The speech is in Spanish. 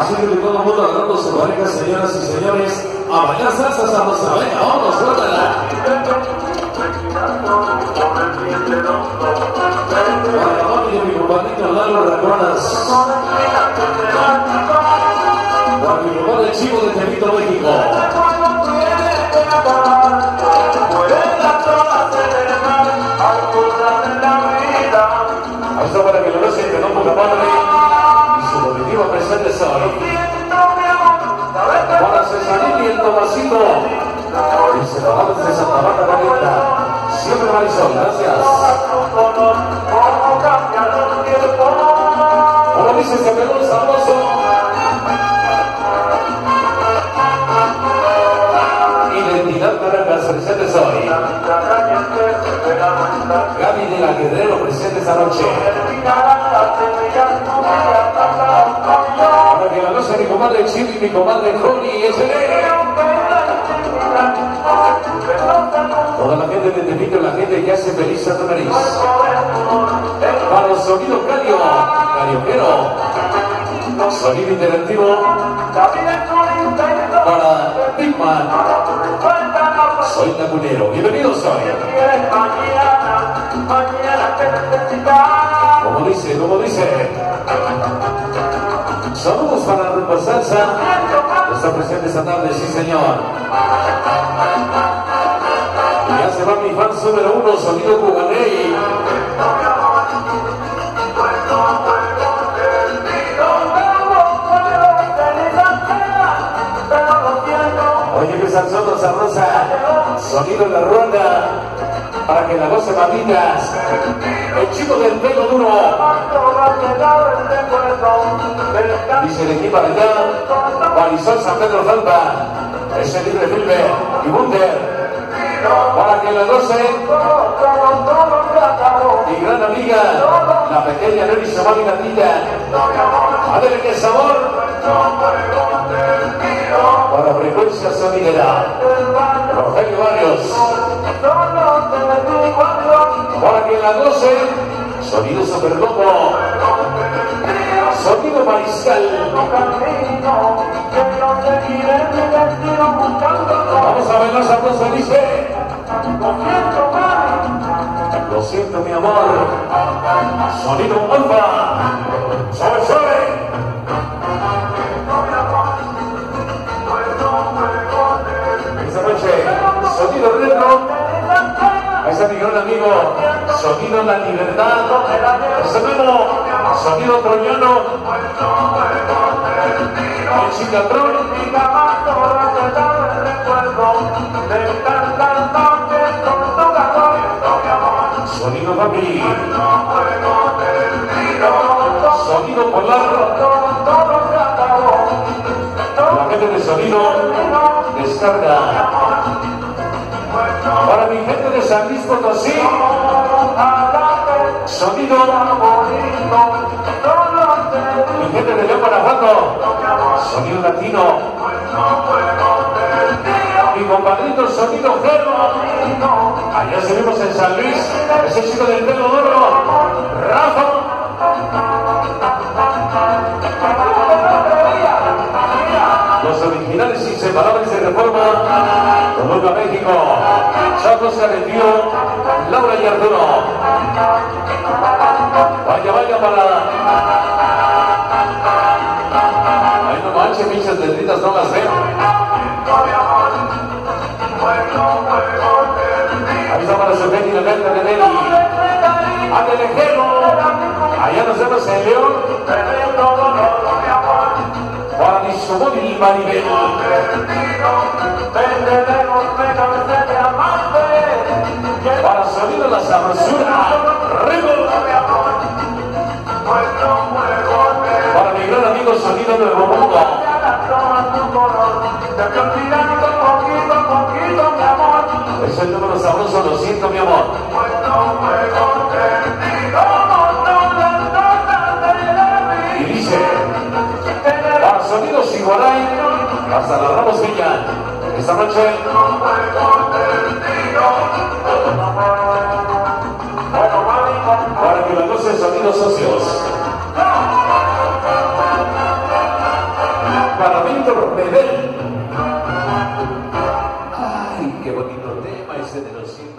Así que todo el mundo agarrando su pareja, señoras y señores, a bailar salsa sabrosa. Venga, vámonos, suéltala. Para Mami y mi compadrito Lalo. Para mi compadre Chivo de Tepito, México. Hoy. Para Cesarín y el Tomasito. Y se lo vamos de Santa Marta Calienta. Siempre Marisol, gracias. Ahora dice se pegó el sabroso. Identidad Caracas, presentes hoy. Gaby de la Guerrero, presente esta noche. Para que la noche mi comadre y mi comadre Connie es el Toda la gente de Tepito, la gente que hace feliz a tu nariz. Para el sonido cario, carioquero. Sonido interactivo. Para Bigman. Soy Lagunero. Bienvenidos hoy. Como dice, como dice. Saludos para Rumba Salsa. Está presente esta tarde, sí señor. Ya se va mi fan número uno, sonido Cubaney. Oye, que salsón sabrosa, sonido en la ronda, para que la goce mamitas. El chico del pelo duro, dice el equipo de Marisol San Pedro Zampa, ese libre Filme y Wunder, para que la goce. Mi gran amiga, la pequeña Nelly Samar y Natilla. A ver qué sabor. Para frecuencia sonidera. Rogelio Barrios. Para que la goce. Sonido superloco. Sonido mariscal. Vamos a bailar sabroso, dice. Lo siento, mi amor. Sonido alfa. Suave, suave. Esta noche, sonido retro. Ahí está mi gran amigo. Sonido La Libertad. Mismo. Sonido troyano. El chicatrón. Sonido papi. Sonido polar. La gente de sonido descarga. Para mi gente de San Luis Potosí. Sonido. Mi gente de León, Guanajuato. Sonido latino. Mi compadrito Sonido Gero. Allá seguimos en San Luis. Ese chico del pelo duro. Rafa. Los originales inseparables de Reforma. Colombia, México. Chaco se retiró. Laura y Arturo. Vaya, vaya para. Ay, no manches, pinches letritas, no las veo. Ahí está para su Betty, la venta de Nelly. Ándale, Gelo. Allá nos vemos en León. Para mi Sobón y Maribel. Sonido la sabrosura. Para mi gran amigo Sonido Nuevo Mundo. Es el número sabroso, lo siento, mi amor. Y dice, para sonidos Igualay, hasta la Ramos Villa, esta noche. Sonidos socios. Para Víctor Medel. Ay, qué bonito tema ese de los.